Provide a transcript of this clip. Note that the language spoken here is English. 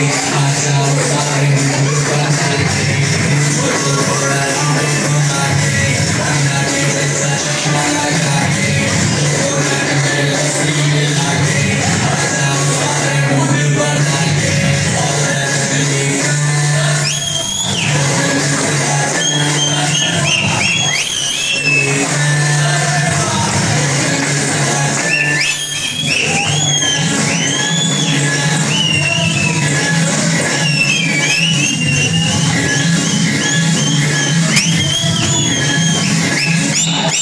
face.